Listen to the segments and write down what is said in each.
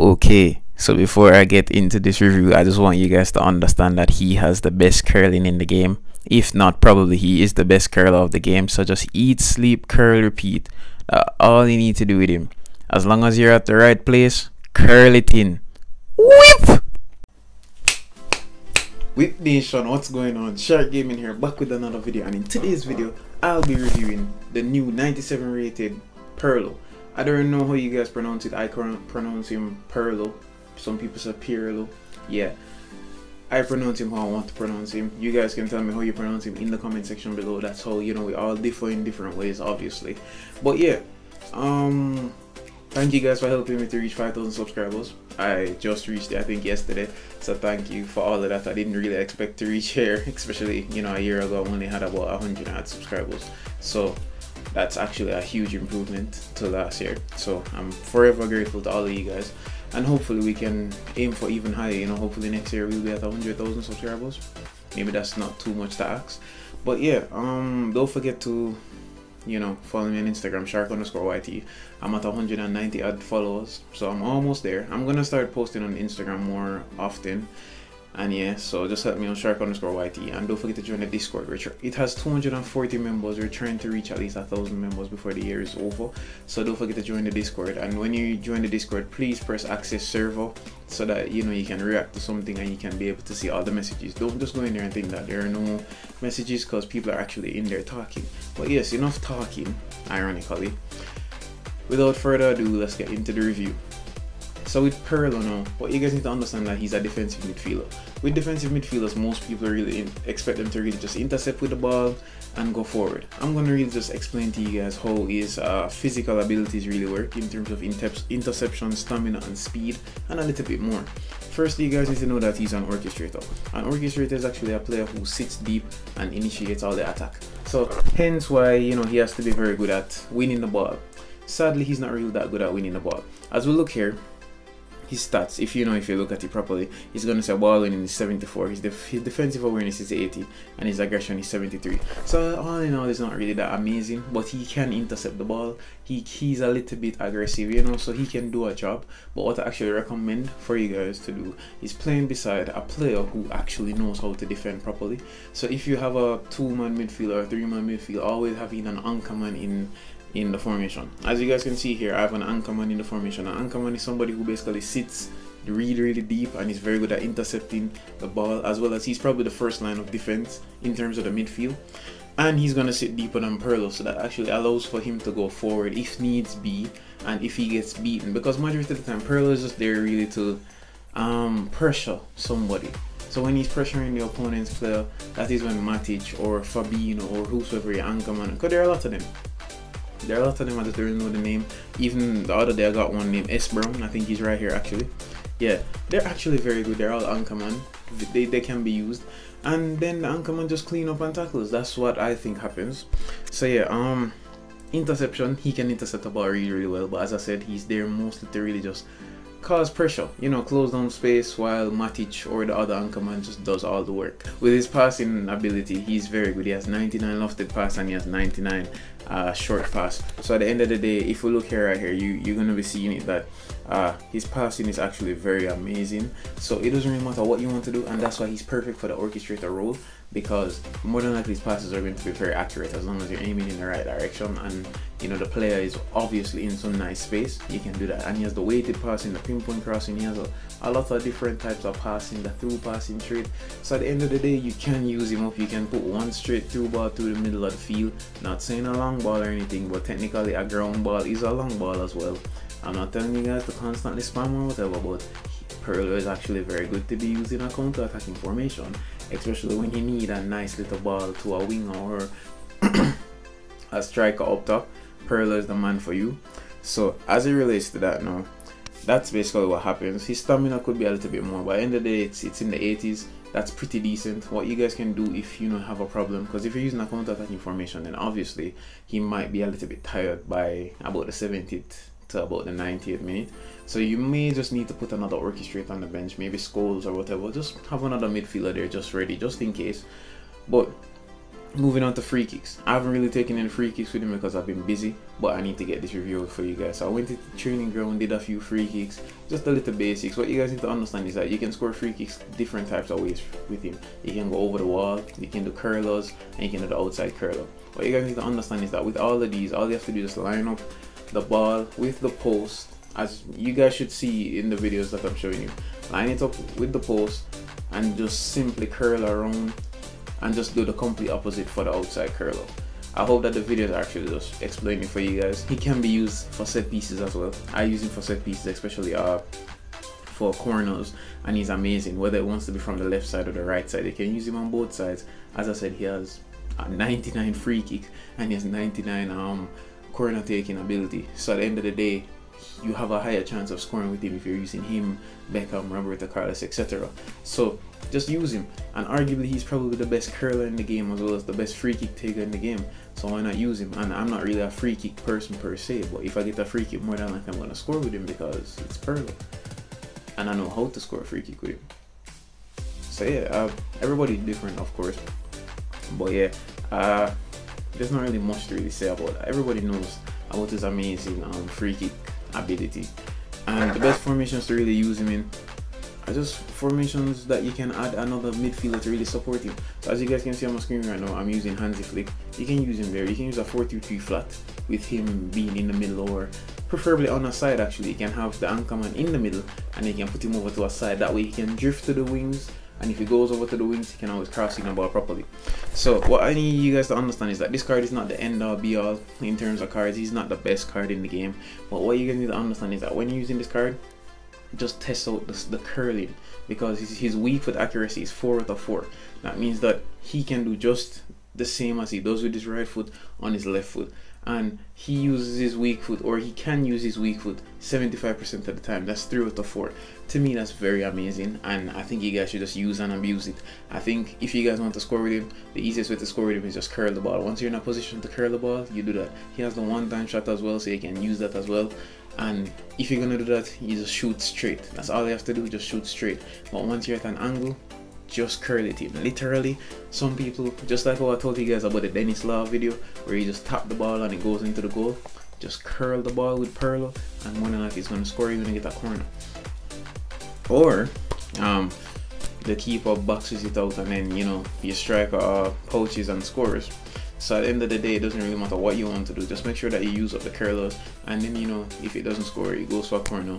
Okay, so before I get into this review, I just want you guys to understand that he has the best curling in the game. If not, probably he is the best curler of the game. So just eat, sleep, curl, repeat. Uh, all you need to do with him. As long as you're at the right place, curl it in. Whip! Whip Nation, what's going on? Sharc Gaming here, back with another video. And in today's video, I'll be reviewing the new 97 rated Pirlo. I don't know how you guys pronounce it. I pronounce him Perlo. Some people say Pirlo. Yeah. I pronounce him how I want to pronounce him. You guys can tell me how you pronounce him in the comment section below. That's how you know we all differ in different ways, obviously. But yeah, um, thank you guys for helping me to reach 5,000 subscribers. I just reached it, I think, yesterday. So thank you for all of that. I didn't really expect to reach here, especially you know a year ago when they had about 100 subscribers. So that's actually a huge improvement to last year. So I'm forever grateful to all of you guys. And hopefully we can aim for even higher, you know, hopefully next year we'll be at 100,000 subscribers. Maybe that's not too much to ask. But yeah, um, don't forget to, you know, follow me on Instagram, sharc underscore YT. I'm at 190 odd followers, so I'm almost there. I'm gonna start posting on Instagram more often and yeah so just help me on sharc underscore yt and don't forget to join the discord it has 240 members. We're trying to reach at least a thousand members before the year is over. So don't forget to join the discord. And when you join the discord please press access server so that you know you can react to something and you can be able to see all the messages. Don't just go in there and think that there are no messages because people are actually in there talking. But yes enough talking ironically. Without further ado let's get into the review so with Pirlo now, what you guys need to understand that he's a defensive midfielder. With defensive midfielders, most people really expect them to really just intercept with the ball and go forward. I'm going to really just explain to you guys how his uh, physical abilities really work in terms of inter interception, stamina and speed and a little bit more. Firstly, you guys need to know that he's an orchestrator. An orchestrator is actually a player who sits deep and initiates all the attack. So hence why, you know, he has to be very good at winning the ball. Sadly, he's not really that good at winning the ball. As we look here, his stats, if you know, if you look at it properly, he's going to say ball winning is 74, his, def his defensive awareness is 80, and his aggression is 73. So all in all, it's not really that amazing, but he can intercept the ball. He he's a little bit aggressive, you know, so he can do a job. But what I actually recommend for you guys to do is playing beside a player who actually knows how to defend properly. So if you have a two-man midfield or three-man midfield, always having an anchor man in in the formation. As you guys can see here, I have an anchorman in the formation. An anchorman is somebody who basically sits really really deep and is very good at intercepting the ball as well as he's probably the first line of defense in terms of the midfield and he's gonna sit deeper than Pirlo so that actually allows for him to go forward if needs be and if he gets beaten because majority of the time Pirlo is just there really to um, pressure somebody so when he's pressuring the opponent's player that is when Matic or Fabinho or whosoever your anchorman because there are a lot of them there are a lot of them I just don't know the name. Even the other day I got one named S Brown. I think he's right here actually. Yeah, they're actually very good. They're all anchorman. They, they can be used. And then the anchorman just clean up and tackles. That's what I think happens. So yeah, um interception, he can intercept the ball really, really well. But as I said, he's there mostly to really just cause pressure, you know, close down space while Matic or the other anchorman just does all the work. With his passing ability, he's very good. He has 99 lofted pass and he has 99 uh, short pass. So at the end of the day, if we look here right here, you, you're going to be seeing it that uh, his passing is actually very amazing. So it doesn't really matter what you want to do and that's why he's perfect for the orchestrator role because more than likely his passes are going to be very accurate. As long as you're aiming in the right direction and you know the player is obviously in some nice space you can do that. And he has the weighted passing the pinpoint crossing. He has a, a lot of different types of passing the through passing trade so at the end of the day you can use him up. You can put one straight through ball through the middle of the field. Not saying a long ball or anything but technically a ground ball is a long ball as well. I'm not telling you guys to constantly spam or whatever but Perlo is actually very good to be used in a counter-attacking formation especially when you need a nice little ball to a winger or a striker up top. Pirlo is the man for you. So as it relates to that now, that's basically what happens. His stamina could be a little bit more, but in the, the day, it's it's in the 80s. That's pretty decent. What you guys can do if you don't have a problem, because if you're using a counter-attacking formation, then obviously he might be a little bit tired by about the 70th to about the 90th minute. So you may just need to put another orchestrator on the bench, maybe Scholes or whatever. Just have another midfielder there just ready, just in case. But moving on to free kicks. I haven't really taken any free kicks with him because I've been busy, but I need to get this review for you guys. So I went to the training ground, did a few free kicks, just a little basics. What you guys need to understand is that you can score free kicks different types of ways with him. You can go over the wall, you can do curlers, and you can do the outside curler. What you guys need to understand is that with all of these, all you have to do is line up the ball with the post, as you guys should see in the videos that I'm showing you. Line it up with the post and just simply curl around and just do the complete opposite for the outside curler. I hope that the video is actually just explaining for you guys. He can be used for set pieces as well. I use him for set pieces, especially uh, for corners, and he's amazing. Whether it wants to be from the left side or the right side, you can use him on both sides. As I said, he has a 99 free kick and he has 99 um corner taking ability. So at the end of the day, you have a higher chance of scoring with him if you're using him, Beckham, Roberto Carlos, etc. So just use him. And arguably, he's probably the best curler in the game as well as the best free kick taker in the game. So why not use him? And I'm not really a free kick person per se, but if I get a free kick, more than likely I'm gonna score with him because it's Pirlo, and I know how to score a free kick with him. So yeah, uh, everybody's different, of course, but yeah, uh, there's not really much to really say about. Everybody knows about his amazing um, free kick ability. And the best formations to really use him in are just formations that you can add another midfielder to really support him. So as you guys can see on my screen right now, I'm using Hansi Flick. You can use him there. You can use a 4-2-3 flat with him being in the middle or preferably on a side actually. You can have the anchorman in the middle and you can put him over to a side. That way he can drift to the wings and if he goes over to the wings he can always cross the ball properly. So what i need you guys to understand is that this card is not the end all be all in terms of cards. He's not the best card in the game. But what you guys need to understand is that when you're using this card just test out the, the curling. Because he's, his weak with accuracy he's 4 out of 4 that means that he can do just the same as he does with his right foot on his left foot. And he uses his weak foot or he can use his weak foot 75% of the time. That's 3 out of 4 to me that's very amazing and I think you guys should just use and abuse it. I think if you guys want to score with him the easiest way to score with him is just curl the ball. Once you're in a position to curl the ball you do that. He has the one time shot as well so you can use that as well. And if you're gonna do that you just shoot straight. That's all you have to do just shoot straight. But once you're at an angle just curl it in. Literally, some people, just like what I told you guys about the Denis Law video, where you just tap the ball and it goes into the goal, just curl the ball with Pirlo, and than likely he's gonna score, you're gonna get that corner. Or, um, the keeper boxes it out and then, you know, your striker uh, poaches and scores. So at the end of the day, it doesn't really matter what you want to do. Just make sure that you use up the curlers, and then you know if it doesn't score, it goes for a corner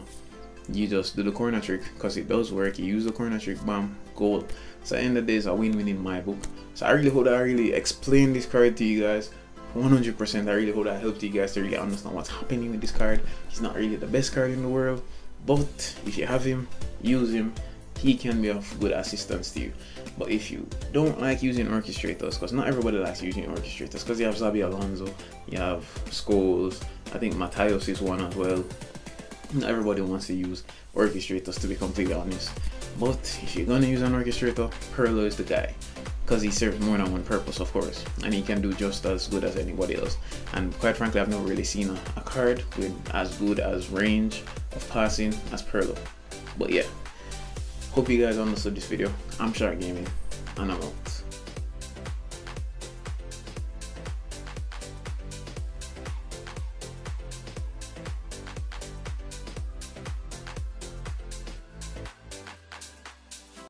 you just do the corner trick because it does work. You use the corner trick bam goal so end of the day is a win-win in my book. So i really hope that i really explained this card to you guys. 100% i really hope that helped you guys to really understand what's happening with this card. He's not really the best card in the world but if you have him use him. He can be of good assistance to you. But if you don't like using orchestrators because not everybody likes using orchestrators because you have Xabi Alonso you have Scholes. I think Matthias is one as well not everybody wants to use orchestrators to be completely honest. But if you're gonna use an orchestrator, perlo is the guy. Because he serves more than one purpose, of course, and he can do just as good as anybody else. And quite frankly, I've never really seen a, a card with as good as range of passing as perlo But yeah, hope you guys understood this video. I'm Sharc Gaming, and I'm out.